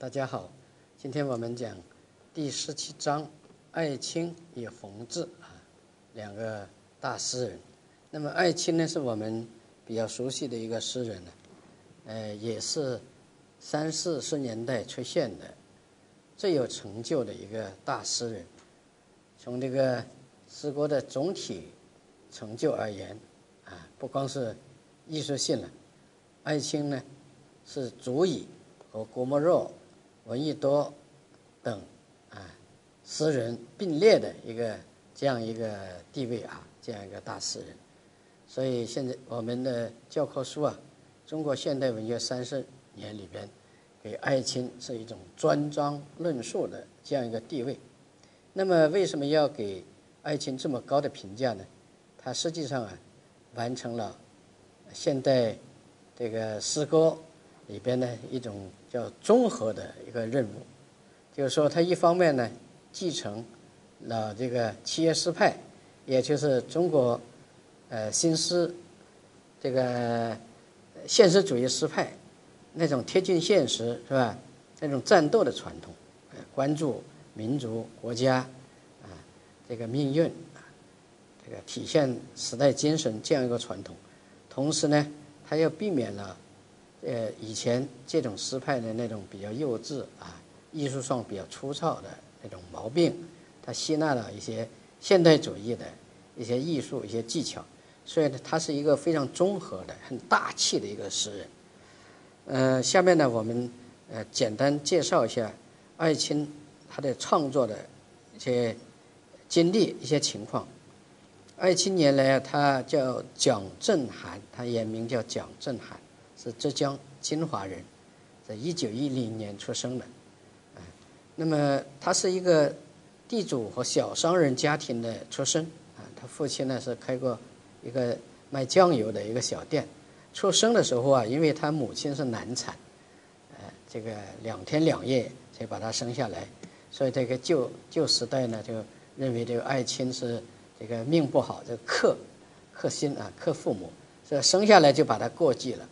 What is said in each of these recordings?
大家好，今天我们讲第十七章，艾青与冯至啊，两个大诗人。那么艾青呢，是我们比较熟悉的一个诗人呢，呃，也是三四十年代出现的最有成就的一个大诗人。从这个诗歌的总体成就而言，啊，不光是艺术性了，艾青呢是足以和郭沫若。闻一多等啊，诗人并列的一个这样一个地位啊，这样一个大诗人。所以现在我们的教科书啊，《中国现代文学三十年》里边，给艾青是一种专章论述的这样一个地位。那么为什么要给艾青这么高的评价呢？他实际上啊，完成了现代这个诗歌。里边呢一种叫综合的一个任务，就是说他一方面呢继承了这个七叶诗派，也就是中国呃新诗这个现实主义诗派那种贴近现实是吧？那种战斗的传统，关注民族国家啊这个命运这个体现时代精神这样一个传统，同时呢他又避免了。呃，以前这种诗派的那种比较幼稚啊，艺术上比较粗糙的那种毛病，他吸纳了一些现代主义的一些艺术、一些技巧，所以呢，他是一个非常综合的、很大气的一个诗人。呃，下面呢，我们呃简单介绍一下艾青他的创作的一些经历、一些情况。艾青年来，他叫蒋振涵，他原名叫蒋振涵。是浙江金华人，在一九一零年出生的，啊，那么他是一个地主和小商人家庭的出身，啊，他父亲呢是开过一个卖酱油的一个小店，出生的时候啊，因为他母亲是难产，呃，这个两天两夜才把他生下来，所以这个旧旧时代呢就认为这个爱卿是这个命不好，这个克克心啊，克父母，所以生下来就把他过继了。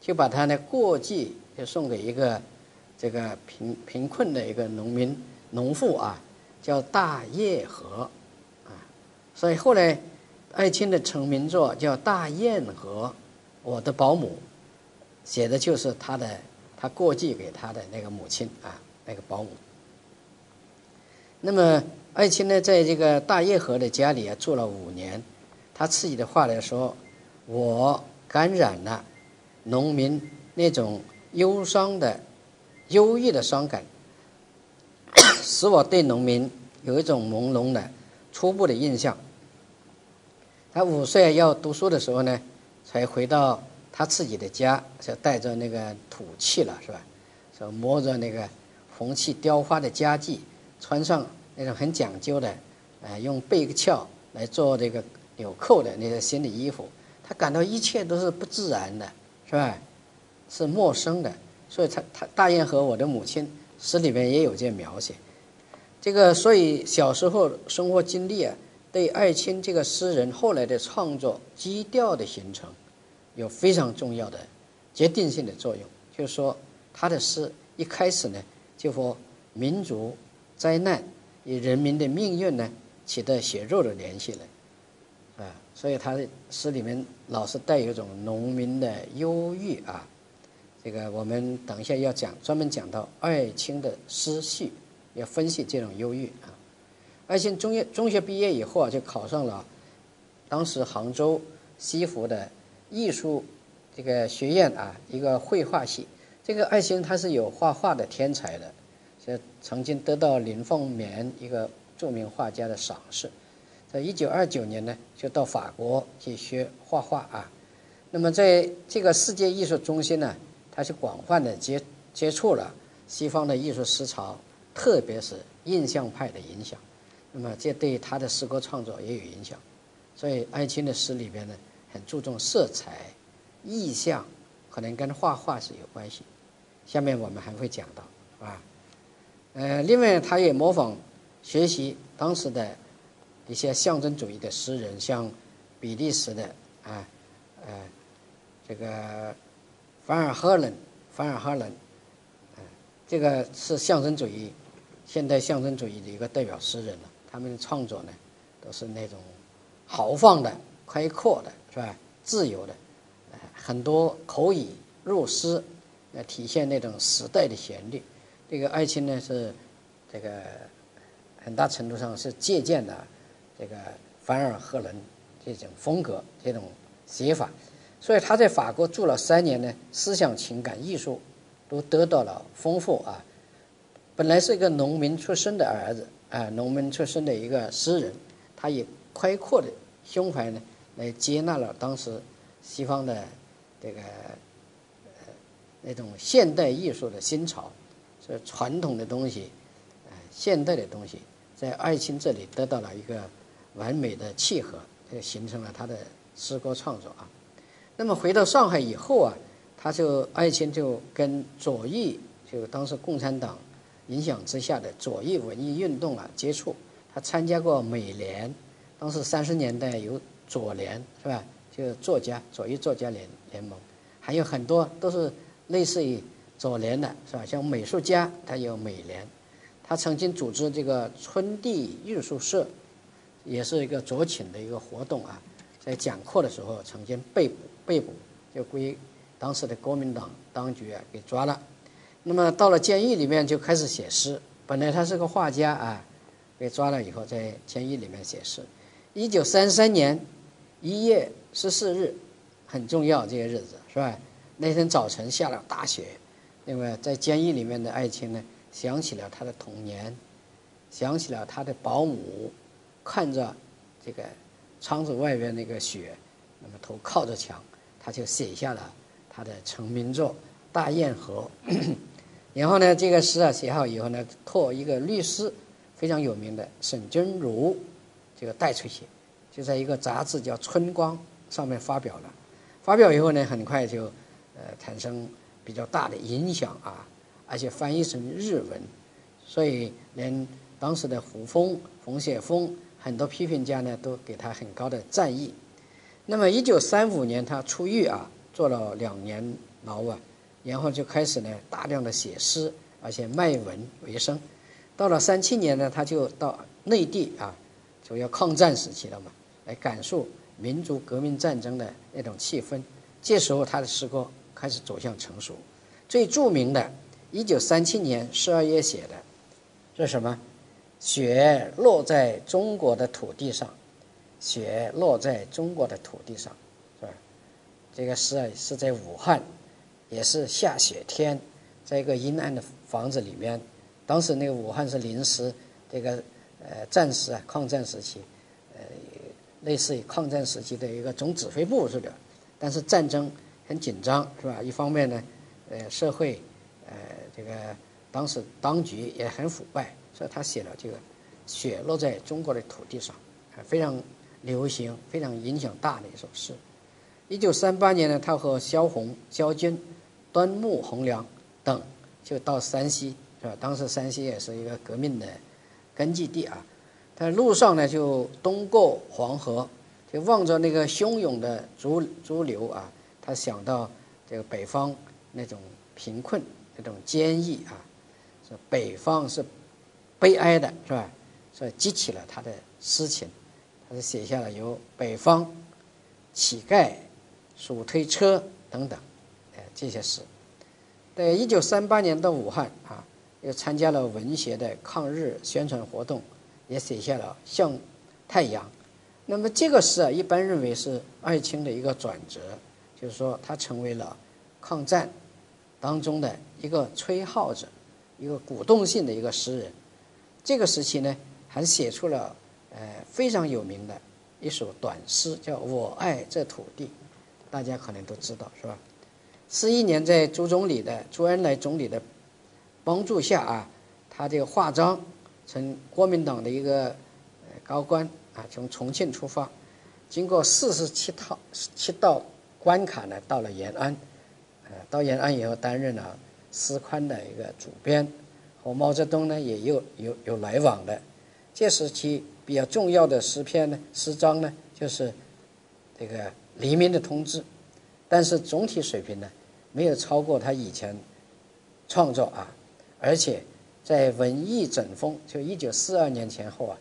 就把他呢过继，就送给一个这个贫贫困的一个农民农妇啊，叫大叶和啊，所以后来艾青的成名作叫《大雁和我的保姆》，写的就是他的他过继给他的那个母亲啊，那个保姆。那么艾青呢，在这个大叶和的家里啊住了五年，他自己的话来说，我感染了。农民那种忧伤的、忧郁的伤感，使我对农民有一种朦胧的、初步的印象。他五岁要读书的时候呢，才回到他自己的家，就带着那个土器了，是吧？说摸着那个红漆雕花的家具，穿上那种很讲究的，呃，用贝壳来做这个纽扣的那个新的衣服，他感到一切都是不自然的。是吧？是陌生的，所以他他大雁和我的母亲诗里面也有这描写。这个所以小时候生活经历啊，对艾青这个诗人后来的创作基调的形成，有非常重要的决定性的作用。就是说，他的诗一开始呢，就和民族灾难与人民的命运呢，起到血肉的联系了。所以他的诗里面老是带有一种农民的忧郁啊。这个我们等一下要讲，专门讲到艾青的诗序，要分析这种忧郁啊。艾青中学中学毕业以后啊，就考上了当时杭州西湖的艺术这个学院啊，一个绘画系。这个艾青他是有画画的天才的，就曾经得到林凤眠一个著名画家的赏识。在一九二九年呢，就到法国去学画画啊。那么在这个世界艺术中心呢，他是广泛的接接触了西方的艺术思潮，特别是印象派的影响。那么这对他的诗歌创作也有影响。所以艾青的诗里边呢，很注重色彩、意象，可能跟画画是有关系。下面我们还会讲到，啊，呃，另外他也模仿学习当时的。一些象征主义的诗人，像比利时的啊，呃，这个凡尔赫伦，凡尔赫伦，这个是象征主义，现代象征主义的一个代表诗人了。他们的创作呢，都是那种豪放的、开阔的，是吧？自由的，很多口语入诗，来体现那种时代的旋律。这个艾青呢是这个很大程度上是借鉴了这个凡尔赫伦这种风格、这种写法，所以他在法国住了三年呢，思想、情感、艺术都得到了丰富啊。本来是一个农民出身的儿子。啊，农民出身的一个诗人，他以开阔的胸怀呢，来接纳了当时西方的这个呃那种现代艺术的新潮，所以传统的东西，呃，现代的东西，在艾青这里得到了一个完美的契合，就形成了他的诗歌创作啊。那么回到上海以后啊，他就艾青就跟左翼，就当时共产党。影响之下的左翼文艺运动啊，接触他参加过美联，当时三十年代有左联是吧？就作家左翼作家联联盟，还有很多都是类似于左联的是吧？像美术家他有美联，他曾经组织这个春地艺术社，也是一个左倾的一个活动啊，在讲课的时候曾经被捕被捕，就归当时的国民党当局啊给抓了。那么到了监狱里面就开始写诗。本来他是个画家啊，被抓了以后在监狱里面写诗。一九三三年一月十四日，很重要这个日子是吧？那天早晨下了大雪，那么在监狱里面的爱情呢，想起了他的童年，想起了他的保姆，看着这个窗子外边那个雪，那么头靠着墙，他就写下了他的成名作《大堰河》。然后呢，这个诗啊写好以后呢，托一个律师，非常有名的沈君儒，这个带出去，就在一个杂志叫《春光》上面发表了。发表以后呢，很快就呃产生比较大的影响啊，而且翻译成日文，所以连当时的胡风、冯雪峰很多批评家呢都给他很高的赞誉。那么，一九三五年他出狱啊，坐了两年牢啊。然后就开始呢，大量的写诗，而且卖文为生。到了三七年呢，他就到内地啊，主要抗战时期了嘛，来感受民族革命战争的那种气氛。这时候他的诗歌开始走向成熟。最著名的，一九三七年十二月写的，是什么？雪落在中国的土地上，雪落在中国的土地上，是吧？这个诗啊，是在武汉。也是下雪天，在一个阴暗的房子里面，当时那个武汉是临时这个呃战时啊，抗战时期，呃，类似于抗战时期的一个总指挥部似的，但是战争很紧张，是吧？一方面呢，呃，社会呃这个当时当局也很腐败，所以他写了这个雪落在中国的土地上，非常流行、非常影响大的一首诗。一九三八年呢，他和萧红、萧军。端木蕻良等就到山西是吧？当时山西也是一个革命的根据地啊。他路上呢就东过黄河，就望着那个汹涌的逐逐流啊，他想到这个北方那种贫困、那种坚毅啊，说北方是悲哀的，是吧？所以激起了他的诗情，他就写下了有北方乞丐、手推车等等。这些诗，在一九三八年到武汉啊，又参加了文学的抗日宣传活动，也写下了《向太阳》。那么这个诗啊，一般认为是艾青的一个转折，就是说他成为了抗战当中的一个吹号者，一个鼓动性的一个诗人。这个时期呢，还写出了呃非常有名的一首短诗，叫《我爱这土地》，大家可能都知道，是吧？四一年，在朱总理的朱恩来总理的帮助下啊，他这个化妆成国民党的一个高官啊，从重庆出发，经过四十七套七道关卡呢，到了延安，呃，到延安以后担任了《诗刊》的一个主编，和毛泽东呢也有有有来往的。这时期比较重要的诗篇呢，诗章呢，就是这个《黎明的通知》。但是总体水平呢，没有超过他以前创作啊，而且在文艺整风，就一九四二年前后啊，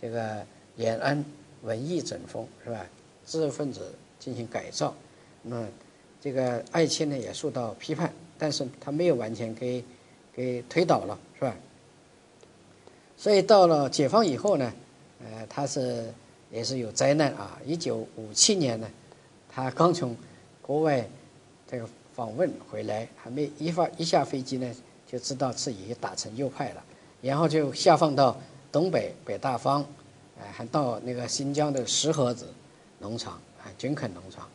这个延安文艺整风是吧？知识分子进行改造，那这个艾青呢也受到批判，但是他没有完全给给推倒了，是吧？所以到了解放以后呢，呃，他是也是有灾难啊。一九五七年呢，他刚从国外这个访问回来，还没一发一下飞机呢，就知道自己打成右派了，然后就下放到东北北大荒，呃，还到那个新疆的石河子农场啊，军垦农场。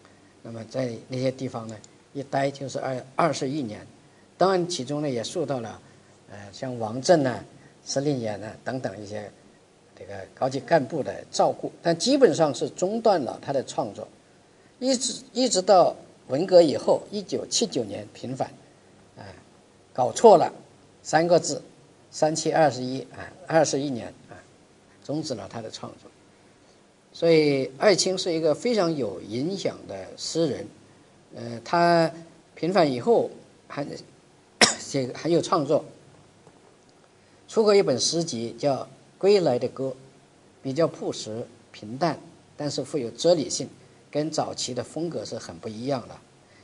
那么在那些地方呢，一待就是二二十一年。当然，其中呢也受到了呃，像王震呢。司令员呢等等一些这个高级干部的照顾，但基本上是中断了他的创作，一直一直到文革以后，一九七九年平反，啊，搞错了三个字，三七二十一啊，二十一年啊，终止了他的创作。所以艾青是一个非常有影响的诗人，呃，他平反以后还 写还有创作。出过一本诗集，叫《归来的歌》，比较朴实平淡，但是富有哲理性，跟早期的风格是很不一样的。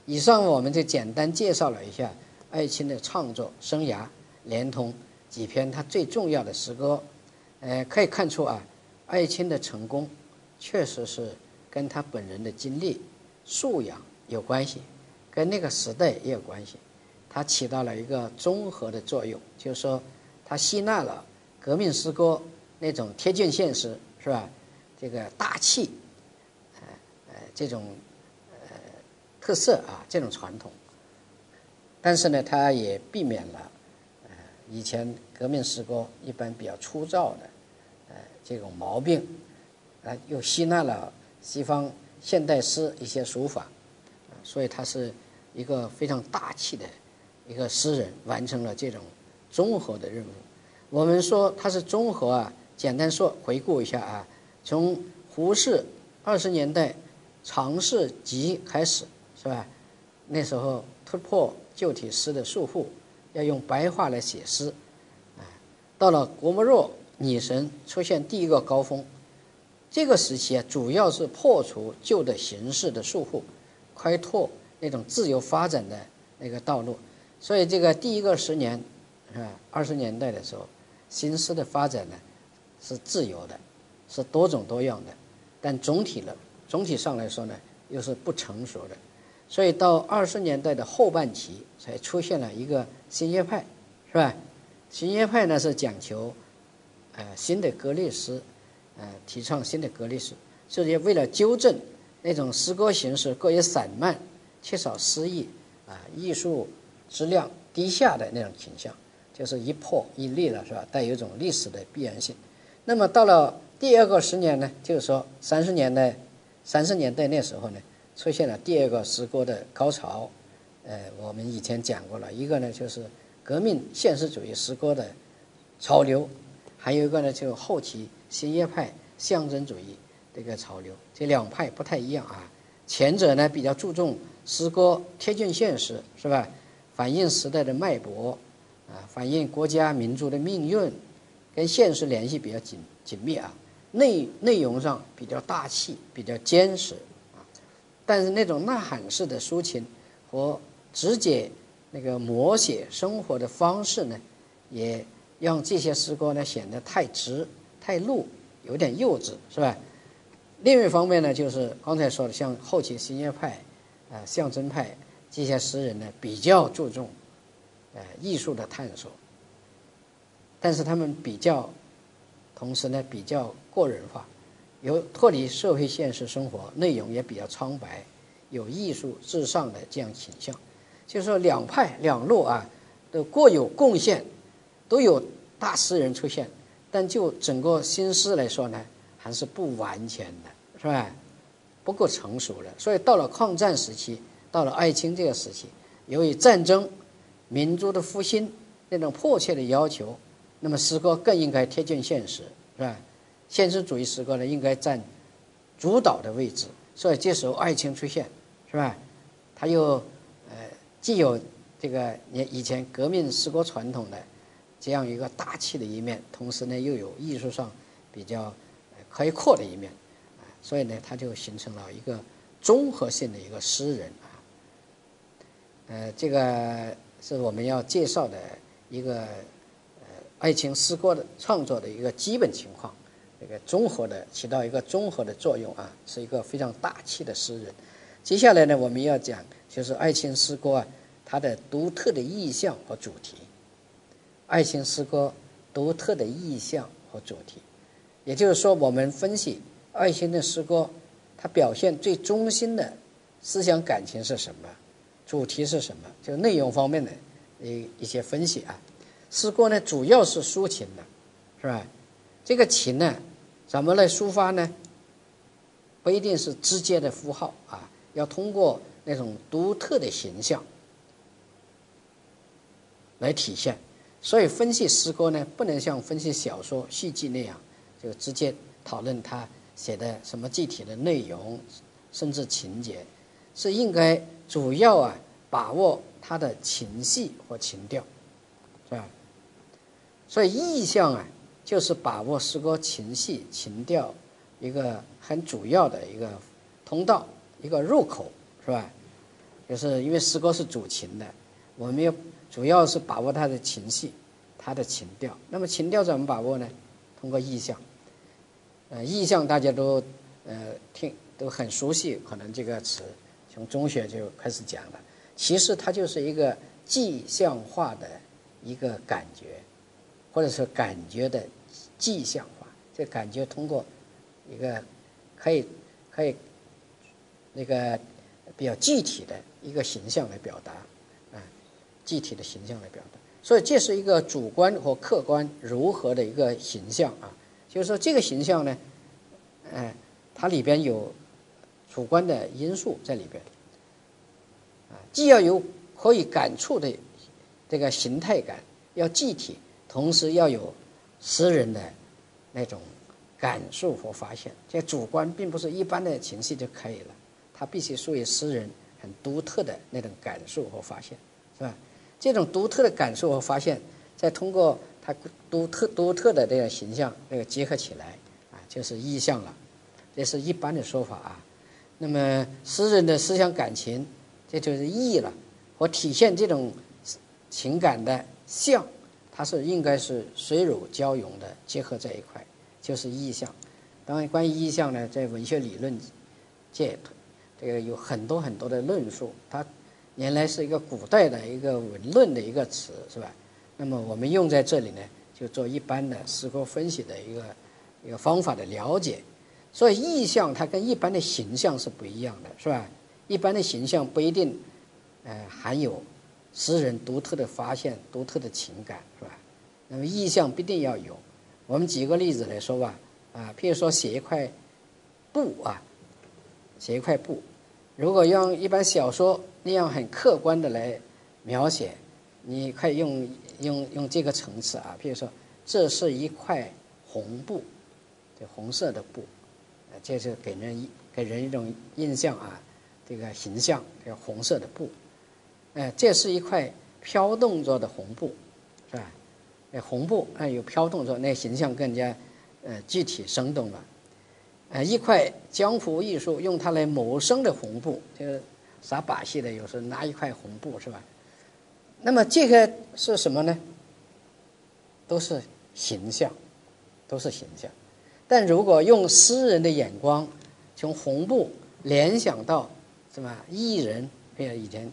以上我们就简单介绍了一下艾青的创作生涯，连同几篇他最重要的诗歌。呃，可以看出啊，艾青的成功确实是跟他本人的经历、素养有关系，跟那个时代也有关系。他起到了一个综合的作用，就是说。他吸纳了革命诗歌那种贴近现实，是吧？这个大气，呃呃，这种呃特色啊，这种传统。但是呢，他也避免了呃以前革命诗歌一般比较粗糙的呃这种毛病，啊，又吸纳了西方现代诗一些手法，所以他是一个非常大气的一个诗人，完成了这种。综合的任务，我们说它是综合啊。简单说，回顾一下啊，从胡适二十年代尝试集开始，是吧？那时候突破旧体诗的束缚，要用白话来写诗，啊，到了郭沫若女神出现第一个高峰，这个时期啊，主要是破除旧的形式的束缚，开拓那种自由发展的那个道路。所以这个第一个十年。啊，二十年代的时候，新诗的发展呢是自由的，是多种多样的，但总体呢，总体上来说呢，又是不成熟的。所以到二十年代的后半期，才出现了一个新约派，是吧？新约派呢是讲求呃新的格律诗，呃提倡新的格律诗，就是为了纠正那种诗歌形式过于散漫、缺少诗意啊，艺术质量低下的那种倾向。就是一破一立了，是吧？带有一种历史的必然性。那么到了第二个十年呢，就是说三十年代，三十年代那时候呢，出现了第二个诗歌的高潮。呃，我们以前讲过了，一个呢就是革命现实主义诗歌的潮流，还有一个呢就是后期新约派象征主义这个潮流。这两派不太一样啊。前者呢比较注重诗歌贴近现实，是吧？反映时代的脉搏。啊，反映国家民族的命运，跟现实联系比较紧紧密啊。内内容上比较大气，比较坚实啊。但是那种呐喊式的抒情和直接那个摹写生活的方式呢，也让这些诗歌呢显得太直、太露，有点幼稚，是吧？另一方面呢，就是刚才说的，像后期新月派、啊象征派这些诗人呢，比较注重。呃，艺术的探索，但是他们比较，同时呢比较个人化，有脱离社会现实生活，内容也比较苍白，有艺术至上的这样倾向。就是说两派两路啊，都各有贡献，都有大诗人出现，但就整个新诗来说呢，还是不完全的，是吧？不够成熟的。所以到了抗战时期，到了艾青这个时期，由于战争。民族的复兴那种迫切的要求，那么诗歌更应该贴近现实，是吧？现实主义诗歌呢，应该占主导的位置。所以这时候爱情出现，是吧？它又呃既有这个你以前革命诗歌传统的这样一个大气的一面，同时呢又有艺术上比较开阔的一面，啊，所以呢他就形成了一个综合性的一个诗人啊。呃，这个是我们要介绍的一个呃爱情诗歌的创作的一个基本情况，这个综合的起到一个综合的作用啊，是一个非常大气的诗人。接下来呢，我们要讲就是爱情诗歌啊，它的独特的意象和主题。爱情诗歌独特的意象和主题，也就是说，我们分析爱情的诗歌，它表现最中心的思想感情是什么，主题是什么，就内容方面的一一些分析啊。诗歌呢，主要是抒情的，是吧？这个情呢，怎么来抒发呢？不一定是直接的符号啊，要通过那种独特的形象来体现。所以分析诗歌呢，不能像分析小说、戏剧那样，就直接讨论他写的什么具体的内容，甚至情节，是应该主要啊把握他的情绪和情调，是吧？所以意象啊，就是把握诗歌情绪、情调一个很主要的一个通道、一个入口，是吧？就是因为诗歌是主情的，我们要。主要是把握他的情绪，他的情调。那么情调怎么把握呢？通过意象。呃，意象大家都呃听都很熟悉，可能这个词从中学就开始讲了。其实它就是一个具象化的一个感觉，或者说感觉的具象化。这感觉通过一个可以可以那个比较具体的一个形象来表达。啊具体的形象来表达，所以这是一个主观和客观如何的一个形象啊？就是说这个形象呢，哎，它里边有主观的因素在里边，啊，既要有可以感触的这个形态感，要具体，同时要有诗人的那种感受和发现。这主观并不是一般的情绪就可以了，它必须属于诗人很独特的那种感受和发现，是吧？这种独特的感受和发现，再通过它独特独特的这个形象那个结合起来，啊，就是意象了。这是一般的说法啊。那么诗人的思想感情，这就是意了。和体现这种情感的象，它是应该是水乳交融的结合在一块，就是意象。当然，关于意象呢，在文学理论界，这个有很多很多的论述，它。原来是一个古代的一个文论的一个词，是吧？那么我们用在这里呢，就做一般的诗歌分析的一个一个方法的了解。所以意象它跟一般的形象是不一样的，是吧？一般的形象不一定，呃，含有诗人独特的发现、独特的情感，是吧？那么意象必定要有。我们举个例子来说吧，啊，譬如说写一块布啊，写一块布。如果用一般小说那样很客观的来描写，你可以用用用这个层次啊，譬如说这是一块红布，这红色的布，这是给人给人一种印象啊，这个形象，这个红色的布，哎，这是一块飘动着的红布，是吧？那红布啊有飘动着，那形象更加呃具体生动了。呃，一块江湖艺术用它来谋生的红布，这个耍把戏的有时候拿一块红布是吧？那么这个是什么呢？都是形象，都是形象。但如果用诗人的眼光，从红布联想到什么艺人，比如以前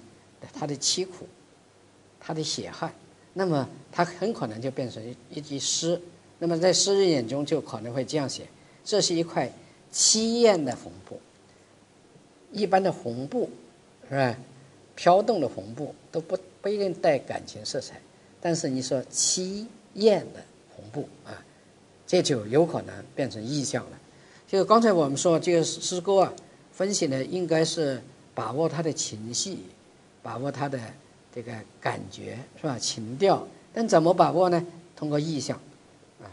他的凄苦，他的血汗，那么他很可能就变成一句诗。那么在诗人眼中就可能会这样写：这是一块。凄艳的红布，一般的红布，是吧？飘动的红布都不不一定带感情色彩，但是你说凄艳的红布啊，这就有可能变成意象了。就刚才我们说这个诗歌啊，分析呢应该是把握他的情绪，把握他的这个感觉，是吧？情调，但怎么把握呢？通过意象啊。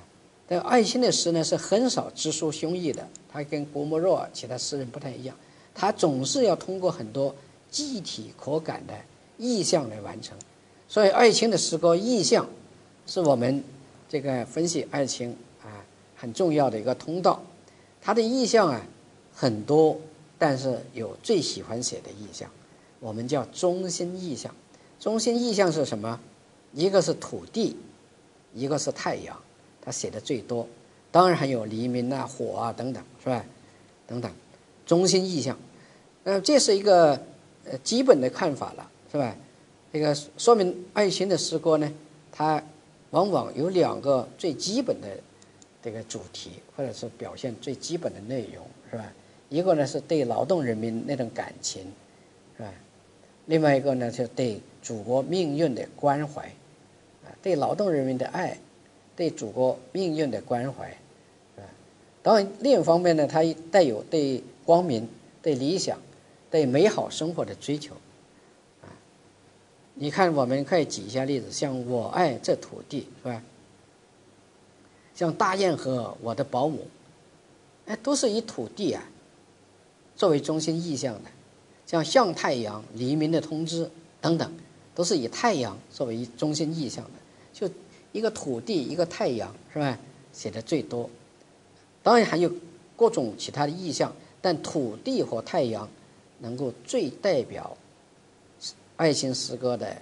但爱心的诗呢，是很少直抒胸臆的。他跟郭沫若其他诗人不太一样，他总是要通过很多具体可感的意象来完成。所以，爱情的诗歌意象是我们这个分析爱情啊很重要的一个通道。它的意象啊很多，但是有最喜欢写的意象，我们叫中心意象。中心意象是什么？一个是土地，一个是太阳，他写的最多。当然还有黎明啊、火啊等等，是吧？等等，中心意象。那这是一个呃基本的看法了，是吧？这个说明爱情的诗歌呢，它往往有两个最基本的这个主题，或者是表现最基本的内容，是吧？一个呢是对劳动人民那种感情，是吧？另外一个呢是对祖国命运的关怀，啊，对劳动人民的爱，对祖国命运的关怀，是吧，当然另一方面呢，它带有对光明、对理想、对美好生活的追求。你看，我们可以举一下例子，像我爱这土地，是吧？像大雁和我的保姆，哎，都是以土地啊作为中心意象的。像向太阳、黎明的通知等等，都是以太阳作为中心意象的。就一个土地，一个太阳，是吧？写的最多。当然还有各种其他的意象，但土地和太阳能够最代表。爱情诗歌的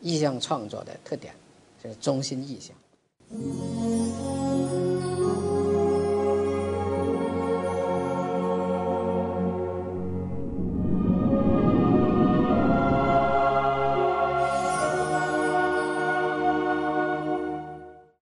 意象创作的特点，就是中心意象。